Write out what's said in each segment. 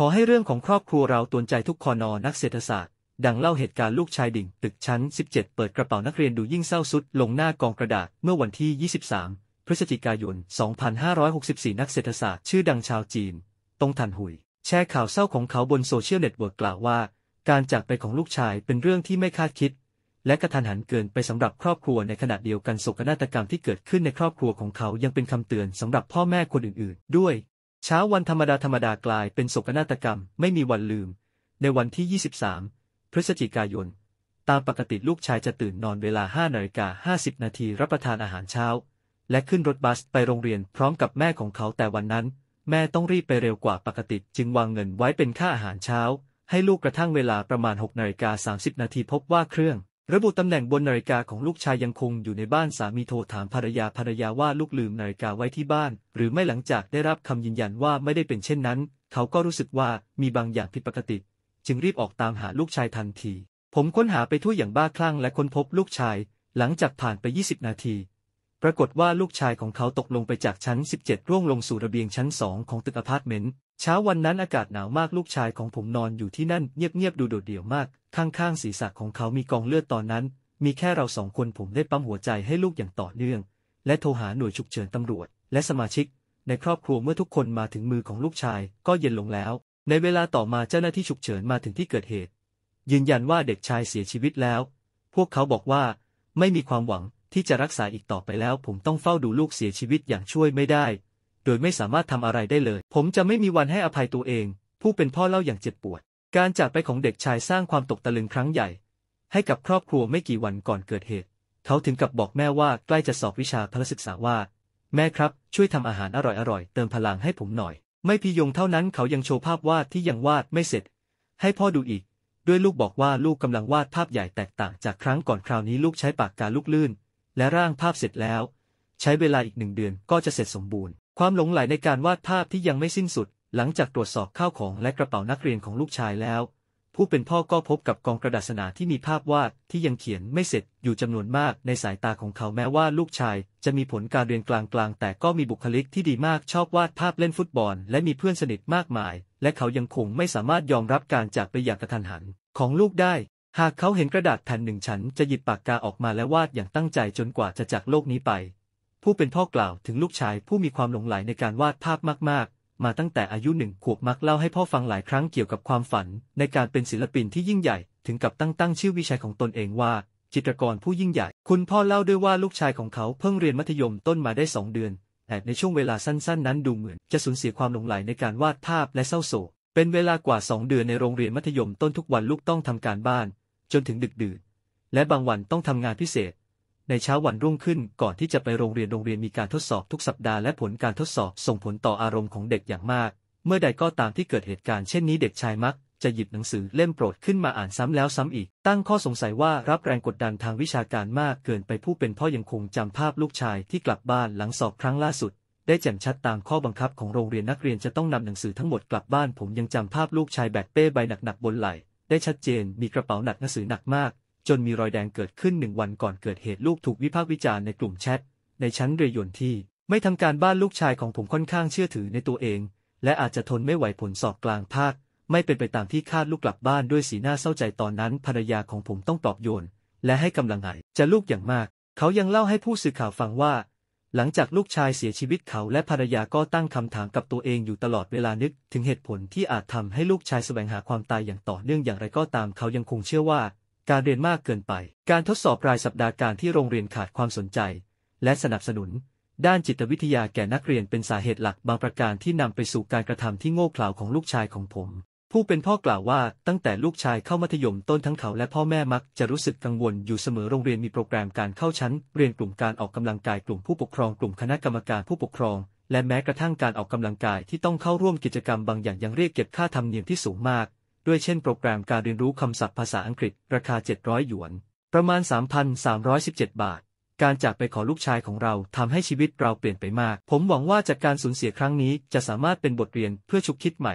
ขอให้เรื่องของครอบครัวเราเตือนใจทุกคนนักเศรษฐศาสตร์ ดังเล่าเหตุการณ์ลูกชายดิ่ง ตึกชั้น 17 เปิดกระเป๋านักเรียนดูยิ่งเศร้าสุด ลงหน้ากองกระดาษเมื่อวันที่ 23 พฤศจิกายน 2564 นักเศรษฐศาสตร์ชื่อดังชาวจีน ตงถันหุย แชร์ข่าวเศร้าของเขาบนโซเชียลเน็ตเวิร์กกล่าวว่า การจากไปของลูกชายเป็นเรื่องที่ไม่คาดคิด และกระทันหันเกินไปสำหรับครอบครัวในขณะเดียวกันโศกนาฏกรรมที่เกิดขึ้นในครอบครัวของเขายังเป็นคำเตือนสำหรับพ่อแม่คนอื่น ๆ ด้วย เช้าวันธรรมดาธรรมดากลายเป็นโศกนาฏกรรมไม่มีวันลืม ในวันที่ 23 พฤศจิกายน ตามปกติลูกชายจะตื่นนอนเวลา5นาฬิกา50 นาทีรับประทานอาหารเช้า และขึ้นรถบัสไปโรงเรียนพร้อมกับแม่ของเขาแต่วันนั้น แม่ต้องรีบไปเร็วกว่าปกติ จึงวางเงินไว้เป็นค่าอาหารเช้า ให้ลูกกระทั่งเวลาประมาณ6นาฬิกา30 นาทีพบว่าเครื่อง ระบุตำแหน่งบนนาฬิกาของลูกชายยังคงอยู่ในบ้านสามีโทรถามภรรยาภรรยาว่าลูกลืมนาฬิกาไว้ที่บ้าน หรือไม่หลังจากได้รับคำยืนยันว่าไม่ได้เป็นเช่นนั้น เขาก็รู้สึกว่ามีบางอย่างผิดปกติ จึงรีบออกตามหาลูกชายทันที ผมค้นหาไปทั่วอย่างบ้าคลั่งและค้นพบลูกชาย หลังจากผ่านไป 20 นาที ปรากฏว่าลูกชายของเขาตกลงไปจากชั้น 17 ร่วงลงสู่ระเบียงชั้น2ของตึกอพาร์ตเมนต์ เช้าวันนั้นอากาศหนาวมากลูกชายของผมนอนอยู่ที่นั่นเงียบๆดูโดดเดี่ยวมาก ข้างๆศีรษะของเขามีกองเลือดตอนนั้น มีแค่เราสองคนผมได้ปั๊มหัวใจให้ลูกอย่างต่อเนื่อง และโทรหาหน่วยฉุกเฉินตำรวจ และสมาชิก ในครอบครัวเมื่อทุกคนมาถึงมือของลูกชายก็เย็นลงแล้ว ในเวลาต่อมาเจ้าหน้าที่ฉุกเฉินมาถึงที่เกิดเหตุ ยืนยันว่าเด็กชายเสียชีวิตแล้ว พวกเขาบอกว่า ไม่มีความหวัง ที่จะรักษาอีกต่อไปแล้ว ผมต้องเฝ้าดูลูกเสียชีวิตอย่างช่วยไม่ได้ โดยไม่สามารถทำอะไรได้เลย ผมจะไม่มีวันให้อภัยตัวเอง ผู้เป็นพ่อเล่าอย่างเจ็บปวด การจากไปของเด็กชายสร้างความตกตะลึงครั้งใหญ่ ให้กับครอบครัวไม่กี่วันก่อนเกิดเหตุ เขาถึงกับบอกแม่ว่าใกล้จะสอบวิชาพละศึกษาว่า แม่ครับช่วยทำอาหารอร่อยๆเติมพลังให้ผมหน่อย ไม่พียงเท่านั้นเขายังโชว์ภาพวาดที่ยังวาดไม่เสร็จ ให้พ่อดูอีก ด้วยลูกบอกว่าลูกกำลังวาดภาพใหญ่แตกต่างจากครั้งก่อนคราวนี้ลูกใช้ปากกาลูกลื่น และร่างภาพเสร็จแล้ว ใช้เวลาอีกหนึ่งเดือนก็จะเสร็จสมบูรณ์ ความหลงไหลในการวาดภาพที่ยังไม่สิ้นสุด หลังจากตรวจสอบข้าวของและกระเป๋านักเรียนของลูกชายแล้ว ผู้เป็นพ่อก็พบกับกองกระดาษสนาที่มีภาพวาดที่ยังเขียนไม่เสร็จอยู่จำนวนมากในสายตาของเขาแม้ว่าลูกชาย จะมีผลการเรียนกลางๆ แต่ก็มีบุคลิกที่ดีมากชอบวาดภาพเล่นฟุตบอล และมีเพื่อนสนิทมากมาย และเขายังคงไม่สามารถยอมรับการจากไปอย่างกระทันหันของลูกได้ หากเขาเห็นกระดาษแผ่นหนึ่งฉันจะหยิบปากกาออกมาและวาดอย่างตั้งใจจนกว่าจะจากโลกนี้ไป ผู้เป็นพ่อกล่าวถึงลูกชายผู้มีความหลงใหลในการวาดภาพมาก ๆ มาตั้งแต่อายุหนึ่งขวบมักเล่าให้พ่อฟังหลายครั้งเกี่ยวกับความฝัน ในการเป็นศิลปินที่ยิ่งใหญ่ถึงกับตั้งตั้งชื่อวิชาของตนเองว่า จิตรกรผู้ยิ่งใหญ่ คุณพ่อเล่าด้วยว่าลูกชายของเขาเพิ่งเรียนมัธยมต้นมาได้สองเดือนแต่ในช่วงเวลาสั้น ๆ นั้นดูเหมือน จะสูญเสียความหลงใหลในการวาดภาพและเศร้าโศกเป็นเวลากว่าสองเดือนในโรงเรียนมัธยมต้นทุกวันลูกต้องทำการบ้าน จนถึงดึกดื่น และบางวันต้องทำงานพิเศษ ในเช้าวันรุ่งขึ้นก่อนที่จะไปโรงเรียนโรงเรียนมีการทดสอบทุกสัปดาห์และผลการทดสอบส่งผลต่ออารมณ์ของเด็กอย่างมาก เมื่อใดก็ตามที่เกิดเหตุการณ์เช่นนี้เด็กชายมักจะหยิบหนังสือเล่มโปรดขึ้นมาอ่านซ้ำแล้วซ้ำอีก ตั้งข้อสงสัยว่ารับแรงกดดันทางวิชาการมากเกินไปผู้เป็นพ่อยังคงจำภาพลูกชายที่กลับบ้านหลังสอบครั้งล่าสุด ได้แจ่มชัดตามข้อบังคับของโรงเรียนนักเรียนจะต้องนำหนังสือทั้งหมดกลับบ้าน ผมยังจำภาพลูกชายแบกเป้ใบหนักๆบนไหล่ ได้ชัดเจนมีกระเป๋าหนักหนังสือหนักมาก จนมีรอยแดงเกิดขึ้นหนึ่งวันก่อนเกิดเหตุลูกถูกวิพากษ์วิจารณ์ในกลุ่มแชทในชั้นเรียนยนที่ ไม่ทำการบ้านลูกชายของผมค่อนข้างเชื่อถือในตัวเอง และอาจจะทนไม่ไหวผลสอบกลางภาค ไม่เป็นไปตามที่คาดลูกกลับบ้านด้วยสีหน้าเศร้าใจตอนนั้นภรรยาของผมต้องปลอบโยน และให้กำลังใจจะลูกอย่างมาก เขายังเล่าให้ผู้สื่อข่าวฟังว่า หลังจากลูกชายเสียชีวิตเขาและภรรยาก็ตั้งคำถามกับตัวเองอยู่ตลอดเวลานึก ถึงเหตุผลที่อาจทำให้ลูกชายแสวงหาความตายอย่างต่อเนื่องอย่างไรก็ตามเขายังคงเชื่อว่า การเรียนมากเกินไป การทดสอบรายสัปดาห์การที่โรงเรียนขาดความสนใจ และสนับสนุน ด้านจิตวิทยาแก่นักเรียนเป็นสาเหตุหลักบางประการที่นำไปสู่การกระทำที่โง่เขลาของลูกชายของผม ผู้เป็นพ่อกล่าวว่าตั้งแต่ลูกชายเข้ามัธยมต้นทั้งเขาและพ่อแม่มักจะรู้สึกกังวลอยู่เสมอโรงเรียนมีโปรแกรมการเข้าชั้น เรียนกลุ่มการออกกำลังกายกลุ่มผู้ปกครองกลุ่มคณะกรรมการผู้ปกครอง และแม้กระทั่งการออกกำลังกายที่ต้องเข้าร่วมกิจกรรมบางอย่างยังเรียกเก็บค่าธรรมเนียมที่สูงมาก ด้วยเช่นโปรแกรมการเรียนรู้คำศัพท์ภาษาอังกฤษ ราคา 700 หยวน ประมาณ 3,317 บาทการจากไปของลูกชายของเราทำให้ชีวิตเราเปลี่ยนไปมาก ผมหวังว่าจากการสูญเสียครั้งนี้จะสามารถเป็นบทเรียนเพื่อชุกคิดใหม่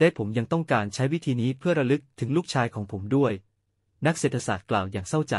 ได้ผมยังต้องการใช้วิธีนี้เพื่อระลึกถึงลูกชายของผมด้วย นักเศรษฐศาสตร์กล่าวอย่างเศร้าใจ